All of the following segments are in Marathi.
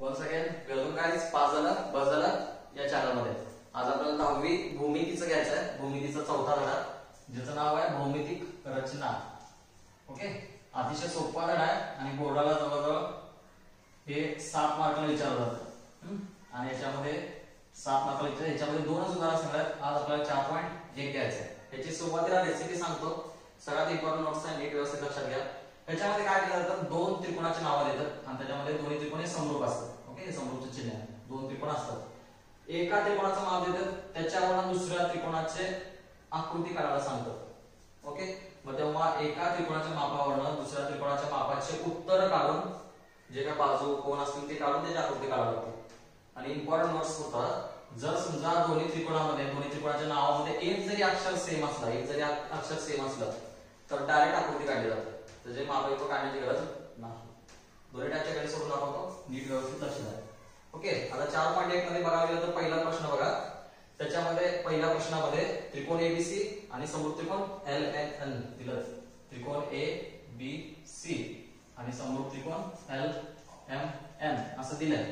वन्स अगेन वेलकम गाईज पाच झालं बस झालं या चॅनलमध्ये आज आपल्याला दहावी भूमितीचं घ्यायचं आहे. भूमितीचा चौथा धडा. ज्याचं नाव आहे भौमितिक रचना. ओके अतिशय सोपा धडा आहे आणि बोर्डाला जवळजवळ हे सात मार्काला विचारलं जातं. आणि याच्यामध्ये सात मार्काला विचार याच्यामध्ये दोनच उदाहरण सांगतात आज आपल्याला चार पॉईंट एक घ्यायचं आहे. याची सुरुवातीला रेसिपी सांगतो. सगळ्यात इम्पॉर्टंट नोट्स आहे नीट व्यवस्थित लक्षात घ्या. त्याच्यामध्ये काय केलं जातं? दोन त्रिकोणाचे नावं देतात आणि त्याच्यामध्ये दोन्ही त्रिकोण हे समरूप असतात. ओके? समरूपचे चिन्ह आहे. दोन त्रिकोण असतात. एका त्रिकोणाचं नाव देतात त्याच्यावर दुसऱ्या त्रिकोणाचे आकृती काढायला सांगतात ओके? मग तेव्हा एका त्रिकोणाच्या मापावरनं दुसऱ्या त्रिकोणाच्या मापाचे उत्तर काढून जे काय बाजू कोण असतील ते काढून त्याची आकृती काढावी लागते. आणि इम्पॉर्टंट नोट्स होतात. जर समजा दोन्ही त्रिकोणामध्ये दोन्ही त्रिकोणाच्या नावामध्ये एक जरी अक्षर सेम असला एक जरी अक्षर सेम असलं तर डायरेक्ट आकृती काढली जाते. त्याचे माप एक काढण्याची गरज नाही. दोन्ही टाईपच्या कडे सोडून दाखवतो. नीट व्यवस्थित लक्ष द्या. ओके आता चार पॉईंट एक मध्ये बघावं गेलं तर पहिला प्रश्न बघा. त्याच्यामध्ये पहिल्या प्रश्नामध्ये त्रिकोण एबीसी आणि समोर त्रिकोण एल एन एन दिलं त्रिकोण ए बी सी आणि समोर त्रिकोण एल एम एन असं दिलंय.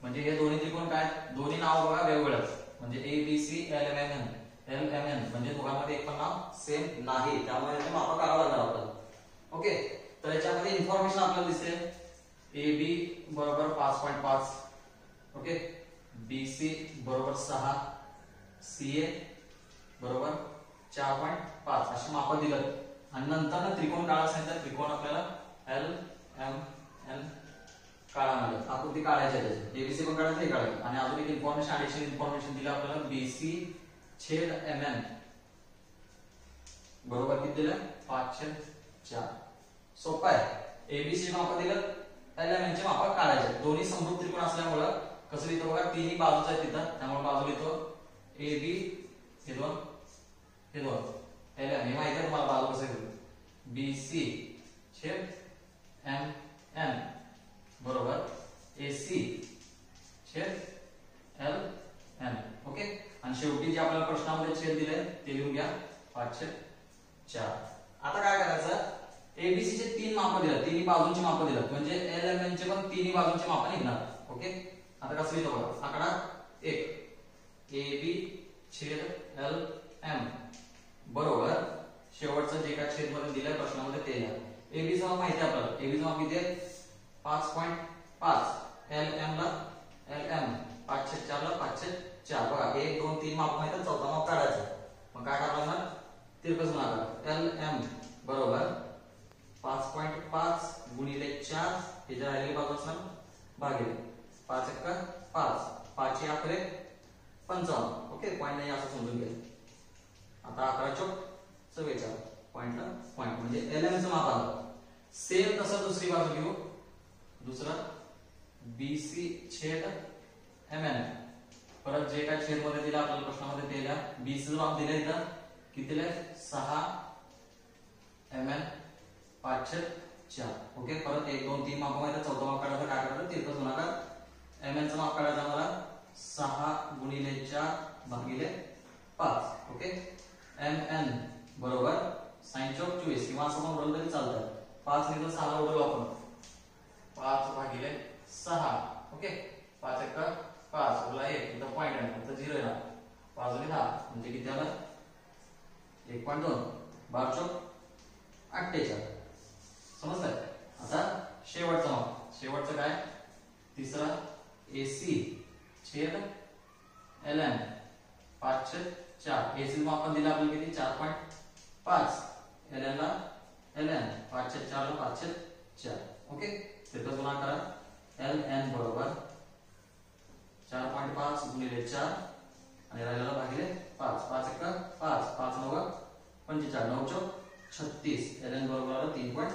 म्हणजे हे दोन्ही त्रिकोण काय? दोन्ही नाव बघा वेगवेगळं. म्हणजे A B C L M N N L M N म्हणजे दोघांमध्ये एक पण नाव सेम नाही. त्यामुळे मापा माप लागणार आपल्याला. ओके तर याच्यामध्ये इन्फॉर्मेशन आपल्याला दिसते ए बी बरोबर पाच पॉईंट पाच. ओके? बी सी बरोबर सहा. सी ए बरोबर चार पॉईंट पाच. अशी माप दिलं. आणि नंतर ना त्रिकोण काढा सांगितलं त्रिकोण आपल्याला एल एम एन काढा म्हणजे आकृती काढायची त्याची. एबीसी पण काढायचं हे काढायचं. आणि अजून एक इन्फॉर्मेशन ऍडिशनल इन्फॉर्मेशन दिलं आपल्याला. बीसी छेद एम एन बरोबर किती दिलं? पाच छेद चार. सोपं आहे. एबीसी माप दिलं. त्या एम माप काढायचे दोन्ही समृद्ध त्रिकोण असल्यामुळं कसं लिहितो बघा? तिन्ही बाजूच आहेत तिथं. त्यामुळे बाजू लिहितो. ए बी हे दोन. हे दोन. एल हे माहिती आहे तुम्हाला बाजू कसं घेऊ? बी सी छेद एम एन बरोबर? ए सी छेद एल एन ओके आणि शेवटी जे आपल्याला प्रश्नामध्ये छेद दिले ते लिहून घ्या. पाचशे चार आता काय करायचं एबीसी चे तीन माप दिलं तिन्ही बाजूंची माप दिलं. म्हणजे एल एम एन चे पण तिन्ही बाजूंची माप निघणार. ओके आता कसं येतो बघा. आकडा एक ए बी छेद एल एम बरोबर? शेवटचं जे काय छेदमध्ये दिलंय प्रश्नामध्ये ते लिहा. एबीचं माप माहिती आहे आपल्याला. एबीचं माप किती आहे? पाच पॉईंट पाच एल एम ला एल एम पाचशे चार ला पाचशे चार बघा एक दोन तीन माप माहिती आहे, चौथा माप काढायचं मग काय करावं लागणार तिरकस गुणाकार एल एम बरोबर पाच पॉईंट पाच गुणिले चार हे जे राहिलेली बाजू असणार भागिले पाच एक्का पाच पाचशे अकरे पंचावन्न ओके पॉईंट नाही असं समजून घ्या आता अकरा चौक चव्वेचाळीस पॉईंटला पॉईंट म्हणजे एल एम चं माप आलं सेम तसं दुसरी बाजू घेऊ. दुसरं. बी सी छेद एम एन परत जे काय छेदमध्ये दिला आपल्याला प्रश्नामध्ये ते लिहा बी सी माप दिले इथं. किती सहा एम एन पाचशे चार. ओके परत एक दोन तीन माप माहिती चौथा माप काढायचं काय करायचं तिरकस गुणाकार. एम एन चं माप काढायचा मला सहा गुणिले चार भागिले पाच. ओके एम एन बरोबर? साईन चौक चोवीस. किंवा असं पण बोललं तरी चालतं पाच निघून सहा उडवलं आपण. पाच भागिले सहा. ओके? पाच एक पाच. उरला एक. इथं पॉईंट आहे. फक्त झिरो येणार पाच आणि दहा. म्हणजे किती आलं? एक पॉईंट दोन. बार चौक अठ्ठेचाळीस. समजलंय? आता शेवटचं माप. शेवटचं काय? तिसरा ए सी छेद एल एम पाचशे चार. ए सी माप दिलं आपल्याला किती? चार पॉईंट पाच. एल एन ला एल एन पाच चार ला पाच चार. ओके? त्याचा गुणा करा. एल एन बरोबर. चार पॉईंट पाच गुणिले चार. आणि राहिलेला भागिले पाच. पाच एक पाच. पाच नऊ पंचेचाळ नऊ चौक छत्तीस. एल एन बरोबर आलं तीन पॉईंट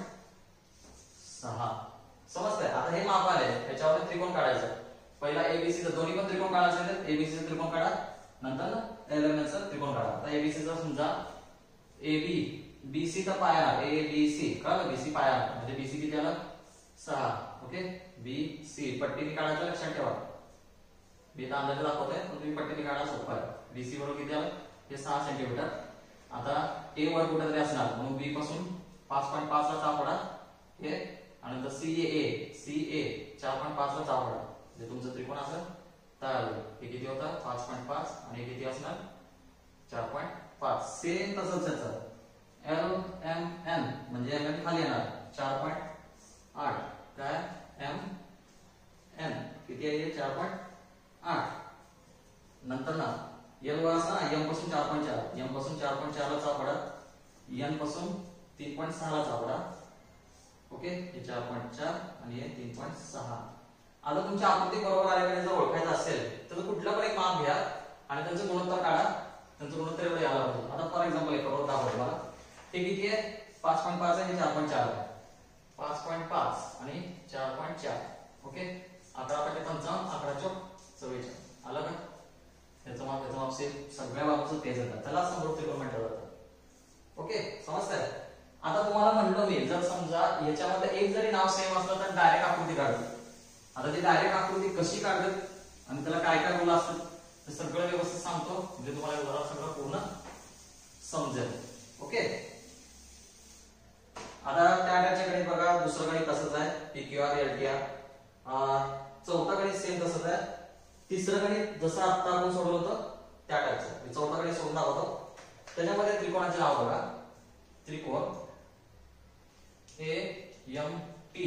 सहा. समजतंय? आता हे माप आले त्याच्यावर त्रिकोण काढायचं. पहिला एबीसी चा दोन्ही पण त्रिकोण काढायचं असेल एबीसी त्रिकोण काढा. नंतर एल एम चा त्रिकोण काढा. आता एबीसी चा समजा एबी बीसी चा पाया ए बी सी कळलं? बीसी पाया. म्हणजे बीसी किती आला? सहा. ओके बी सी पट्टीने काढायचं लक्षात ठेवा. मी इथं अंदाज दाखवतोय पण तुम्ही पट्टीने काढा सोपं आहे. बीसी बरोबर किती आलं? हे सहा सेंटीमीटर आता ए वर कुठेतरी असणार. म्हणून बी पासून पाच पॉईंट पाच ला चापडा हे आणि नंतर सी ए सी ए चार पॉईंट पाच ला चापडा म्हणजे तुमचं त्रिकोण असं तयार होईल हे किती होता? पाच पॉईंट पाच. आणि हे किती असणार? चार पॉईंट पाच. सेम तसंच त्याचं. एल एम एन म्हणजे एम एन खाली येणार. चार पॉईंट आठ. काय? एम एन किती आहे चार पॉईंट आठ. नंतर ना एल वर असणार एमपासून चार पॉईंट चार. एमपासून चार पॉईंट चारला सापडा एनपासून तीन पॉईंट सहाला सापडा ओके? हे चार पॉईंट चार आणि हे तीन पॉईंट सहा. आता तुमच्या आकृती बरोबर आल्याकडे जर ओळखायचं असेल तर कुठलं पण एक माप घ्या आणि त्यांचं गुणोत्तर काढा. त्यांचं गुणोत्तर एवढं यायला पाहिजे आता फॉर एक्झाम्पल एक बरोबर दाखवतो मला हे किती आहे पाच पॉईंट पाच आहे चार पॉईंट चार. आहे पाच पॉईंट पाच आणि चार पॉईंट चार. ओके? अकरा पाहिजे पंचावन्न अकरा चौक चव्वेचाळीस. आलं का? त्याचं माप त्याचं माप सेम सगळ्या बाबतीत तेच येतात. त्याला समृद्ध त्रिकोण म्हटलं जातं ओके? समजतंय? आता तुम्हाला म्हणलो मी जर समजा याच्यामध्ये एक जरी नाव सेम असलं तर डायरेक्ट आकृती काढतात आता ती डायरेक्ट आकृती कशी काढतात आणि त्याला काय काय रूल असतात ते सगळं व्यवस्थित सांगतो. म्हणजे तुम्हाला सगळं पूर्ण समजेल. ओके? आता त्या त्याच्याकडे बघा दुसरं गणित तसंच आहे? पीक्यूआर एलटीआर चौथा गणित सेम तसंच आहे. तिसरं गणित जसं आता आपण सोडवलं होतं त्या टाईपचं मी चौथा गणित सोडून दाखवतो. त्याच्यामध्ये त्रिकोणाचे नाव बघा. त्रिकोण ए एम टी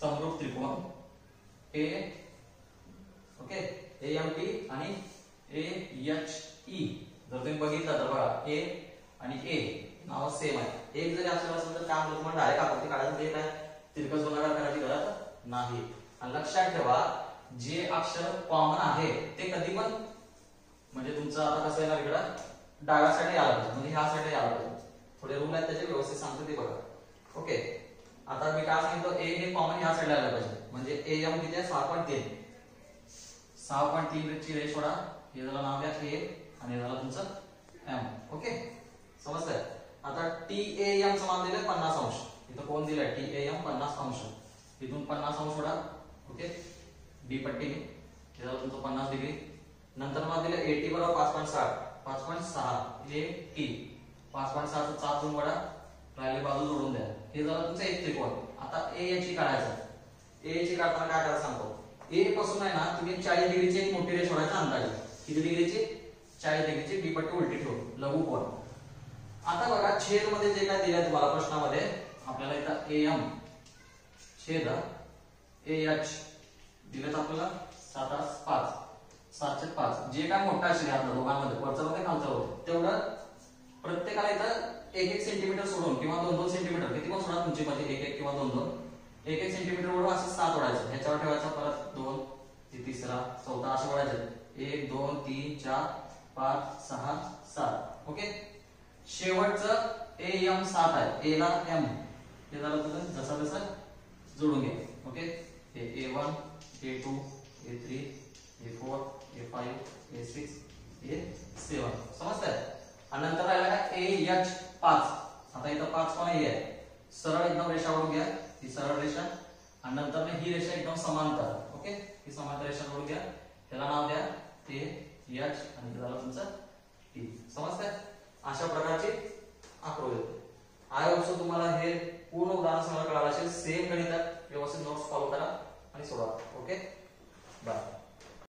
समरूप त्रिकोण. A okay A M T आणि ए एच ई जर तुम्ही बघितलं तर बघा ए आणि ए नाव सेम आहे. एक जरी असलं असेल तर त्या तुम्हाला डायरेक्ट आकृती काढायचं ते काय तिरकस गुणाकार करायची गरज नाही. आणि लक्षात ठेवा जे अक्षर कॉमन आहे ते कधी पण म्हणजे तुमचं आता कसं येणार इकडं? डाव्या साईडला पाहिजे. म्हणजे ह्या साईडला पाहिजे. थोडे रूल आहेत त्याचे व्यवस्थित सांगतो ते बघा. ओके आता मी काय सांगितलं? ए हे कॉमन ह्या साईडला यायला पाहिजे. म्हणजे ए एम किती आहे? सहा पॉईंट तीन. सहा पॉईंट तीन ची रेश सोडा. हे झालं नाव द्या ए आणि हे झालं तुमचं एम ओके समजतंय? टी ए एम समान दिले पन्नास अंश. इथं कोण दिलंय? टी ए एम पन्नास अंश. इथून पन्नास अंश सोडा. ओके? डी पट्टी हे झालं तुमचं पन्नास डिग्री नंतर मला दिलं एटी बरोबर पाच पॉईंट साठ पाच पॉईंट सहा म्हणजे ए टी पाच पॉईंट सहाचा चार दोन वडा. राहिले बाजू जोडून द्या. हे झालं तुमचं एक त्रिकोण. आता ए याची काढायचं. ए ची काढताना काय करायचं सांगतो? ए पासून आहे ना तुम्ही चाळीस डिग्रीची एक मोठी रेष सोडायचा अंदाज. किती डिग्रीची चाळीस डिग्रीची डी पट्टी उलटी ठेवून. लघु कोण? आता बघा छेदमध्ये जे काय दिलंय तुम्हाला प्रश्नामध्ये आपल्याला इथं ए एम छेद ए एच दिलेत आपल्याला सात आठ पाच सातशे पाच. जे काय मोठं असेल आपल्या दोघांमध्ये वरचा मध्ये खालचं तेवढं प्रत्येकाला इथं एक एक सेंटीमीटर सोडून किंवा दोन दोन सेंटीमीटर किती पण सोडा तुमची मध्ये एक एक किंवा दोन दोन एक एक सेंटीमीटर वरून असं सात ओढायचं. ह्याच्यावर ठेवायचं परत दोन ते तिसरा चौथा असं ओढायचं. एक दोन तीन चार पाच सहा सात. ओके? शेवटचं ए एम सात आहे. ए ला एम हे झालं तुझं जसा तसा जोडून घ्या. ओके हे A one A two A three A four A five A six A seven समजतंय? आणि नंतर राहिला काय? ए एच पाच. आता इथं पाच पण आहे. सरळ एकदम रेषा ओढून घ्या. ही सरळ रेषा. आणि नंतर ही रेषा एकदम समांतर. ओके ही समांतर रेषा ओढून घ्या. त्याला नाव द्या. ते एच आणि झालं तुमचं टी समजतंय? अशा प्रकारची आकृती येतो. आय होप तुम्हाला हे पूर्ण उदाहरण समजा कळालं असेल. सेम गणितात व्यवस्थित नोट्स फॉलो करा आणि सोडवा. Okay bye